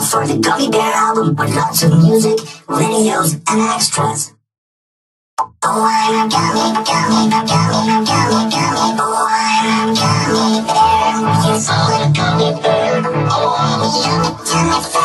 out for the Gummy Bear album with lots of music, videos, and extras. Oh, I'm a gummy, gummy, gummy, gummy, gummy, oh, I'm a gummy bear. Yes, I'm a gummy bear. Oh, I'm a yummy, yummy,